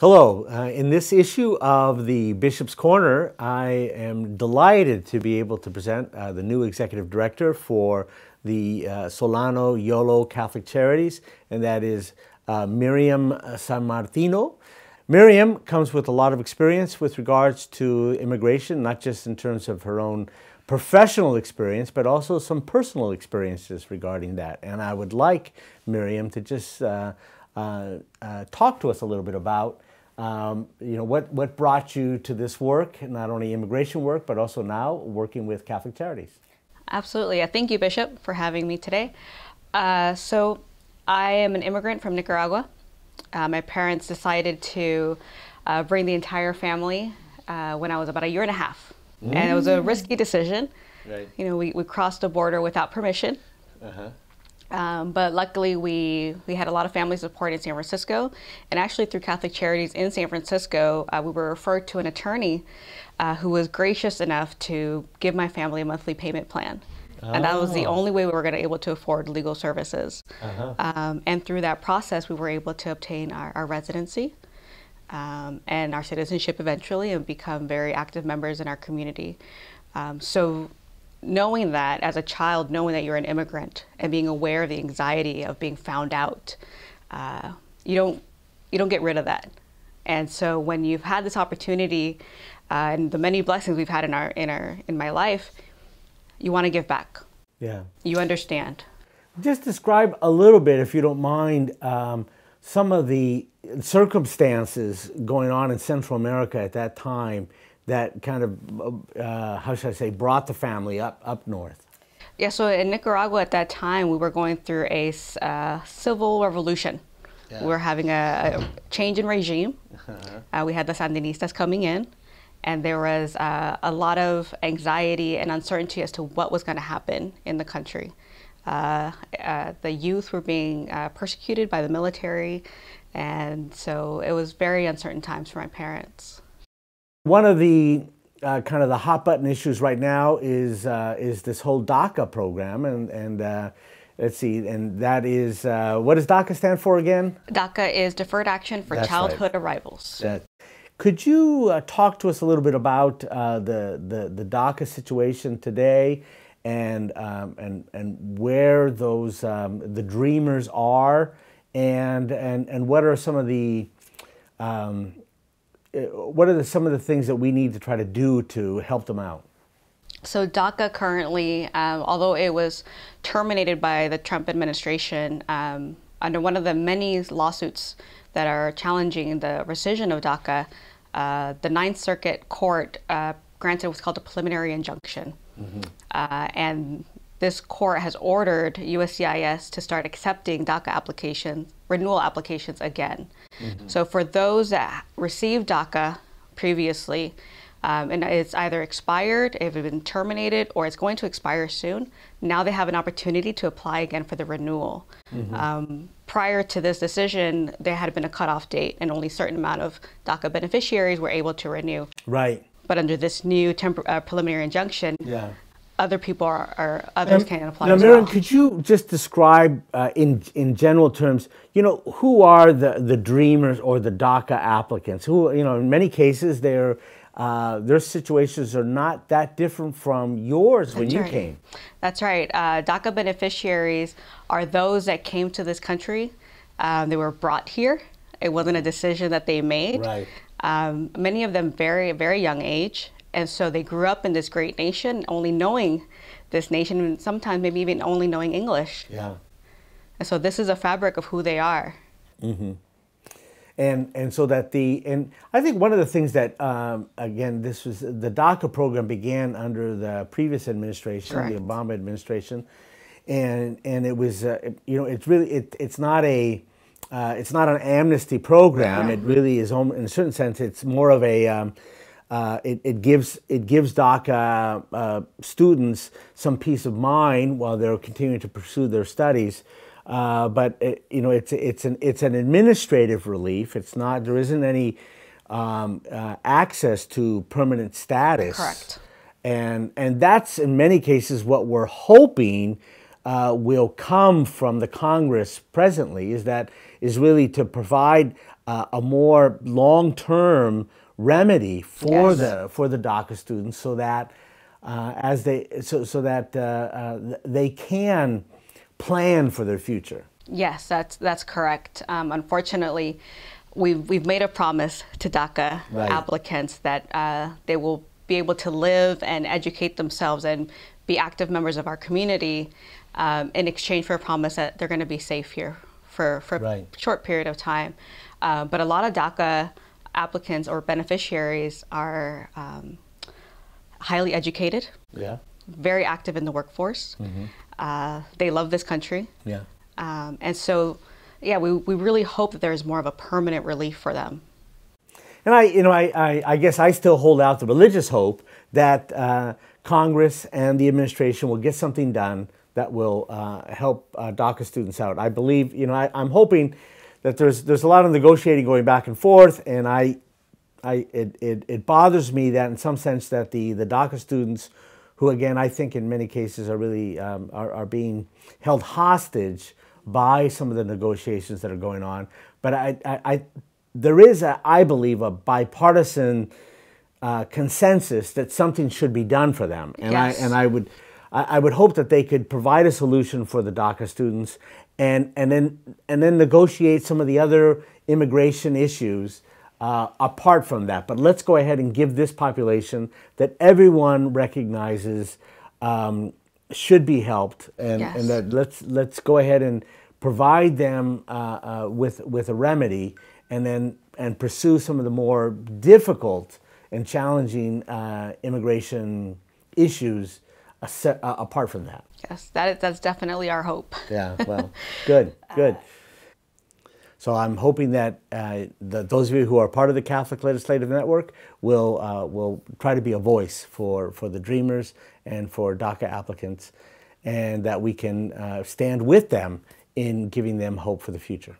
Hello. Uh, in this issue of the Bishop's Corner, I am delighted to be able to present uh, the new executive director for the uh, Solano Yolo Catholic Charities, and that is uh, Miriam Sammartino. Miriam comes with a lot of experience with regards to immigration, not just in terms of her own professional experience, but also some personal experiences regarding that. And I would like Miriam to just uh, uh, talk to us a little bit about um, you know, what, what brought you to this work, not only immigration work, but also now working with Catholic Charities? Absolutely. Thank you, Bishop, for having me today. Uh, so, I am an immigrant from Nicaragua. Uh, my parents decided to uh, bring the entire family uh, when I was about a year and a half. Mm. And it was a mm. risky decision. Right. You know, we, we crossed the border without permission. Uh-huh. Um, but luckily, we, we had a lot of family support in San Francisco. And actually, through Catholic Charities in San Francisco, uh, we were referred to an attorney uh, who was gracious enough to give my family a monthly payment plan. Oh. And that was the oh. only way we were going to be able to afford legal services. Uh-huh. Um, and through that process, we were able to obtain our, our residency um, and our citizenship eventually and become very active members in our community. Um, so knowing that as a child, knowing that you're an immigrant and being aware of the anxiety of being found out, uh, you don't you don't get rid of that. And so when you've had this opportunity uh, and the many blessings we've had in our in our in my life, you want to give back. Yeah. You understand. Just describe a little bit, if you don't mind, um, some of the circumstances going on in Central America at that time that kind of, uh, how should I say, brought the family up, up north? Yeah, so in Nicaragua at that time, we were going through a uh, civil revolution. Yeah. We were having a, a change in regime. Uh-huh. Uh, we had the Sandinistas coming in, and there was uh, a lot of anxiety and uncertainty as to what was going to happen in the country. Uh, uh, the youth were being uh, persecuted by the military, and so it was very uncertain times for my parents. One of the uh, kind of the hot button issues right now is uh, is this whole DACA program, and and uh, let's see, and that is uh, what does DACA stand for again? DACA is Deferred Action for That's Childhood right. Arrivals. That, could you uh, talk to us a little bit about uh, the, the the DACA situation today, and um, and and where those um, the dreamers are, and and and what are some of the um, what are the, some of the things that we need to try to do to help them out? So DACA currently, um, although it was terminated by the Trump administration um, under one of the many lawsuits that are challenging the rescission of DACA, uh, the Ninth Circuit Court uh, granted what's called a preliminary injunction. Mm-hmm. Uh, and this court has ordered USCIS to start accepting DACA applications, renewal applications again. Mm-hmm. So for those that received DACA previously, um, and it's either expired, it has been terminated, or it's going to expire soon. Now they have an opportunity to apply again for the renewal. Mm-hmm. Um, prior to this decision, there had been a cutoff date, and only a certain amount of DACA beneficiaries were able to renew. Right. But under this new temp- uh, preliminary injunction, yeah other people are, or others um, can apply. Now, Miriam, well. could you just describe uh, in in general terms, you know, who are the the dreamers or the DACA applicants? Who, you know, in many cases, their uh, their situations are not that different from yours That's when you right. came. That's right. Uh, DACA beneficiaries are those that came to this country. Um, they were brought here. It wasn't a decision that they made. Right. Um, many of them very, very young age, and so they grew up in this great nation, only knowing this nation, and sometimes maybe even only knowing English. Yeah. And so this is a fabric of who they are. Mm-hmm. And and so that the and I think one of the things that um, again this was the DACA program began under the previous administration, Correct. the Obama administration, and and it was uh, you know it's really it, it's not a uh, it's not an amnesty program. Yeah. It really is in a certain sense it's more of a um, uh, it, it, gives it gives DACA uh, students some peace of mind while they're continuing to pursue their studies. Uh, but it, you know, it's it's an it's an administrative relief. It's not there isn't any um, uh, access to permanent status. Correct. And and that's in many cases what we're hoping uh, will come from the Congress presently is that is really to provide uh, a more long-term remedy for yes. the for the DACA students, so that uh, as they so so that uh, uh, they can plan for their future. Yes, that's that's correct. Um, unfortunately, we've we've made a promise to DACA right. applicants that uh, they will be able to live and educate themselves and be active members of our community um, in exchange for a promise that they're going to be safe here for, for right. a short period of time. Uh, but a lot of DACA applicants or beneficiaries are um, highly educated, yeah. very active in the workforce. Mm-hmm. Uh, they love this country. Yeah. Um, and so, yeah, we, we really hope that there's more of a permanent relief for them. And I, you know, I, I, I guess I still hold out the religious hope that uh, Congress and the administration will get something done that will uh, help uh, DACA students out. I believe, you know, I, am hoping that there's there's a lot of negotiating going back and forth, and I, I it, it, it bothers me that in some sense that the the DACA students, who again I think in many cases are really um, are, are being held hostage by some of the negotiations that are going on. But I, I, I there is a, I believe a bipartisan uh, consensus that something should be done for them, and yes. I and I would I, would hope that they could provide a solution for the DACA students and, and, then, and then negotiate some of the other immigration issues uh, apart from that. But let's go ahead and give this population that everyone recognizes um, should be helped, and, yes. and that let's, let's go ahead and provide them uh, uh, with, with a remedy and then and pursue some of the more difficult and challenging uh, immigration issues uh, apart from that. Yes, that is, that's definitely our hope. yeah, well, good, good. So I'm hoping that uh, the, those of you who are part of the Catholic Legislative Network will uh, will try to be a voice for, for the Dreamers and for DACA applicants, and that we can uh, stand with them in giving them hope for the future.